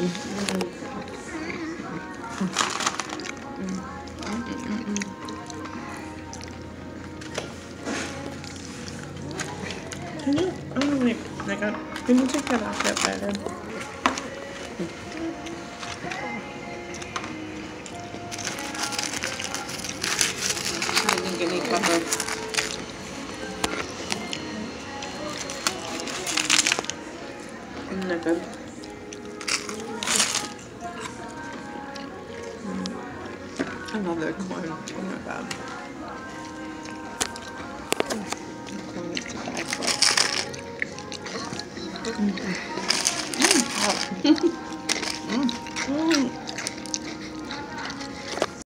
Can you, oh wait, I got, can you take that off that bed? I think cover. That good? Their corn, oh my god. Corn is to die for. Mm, wow.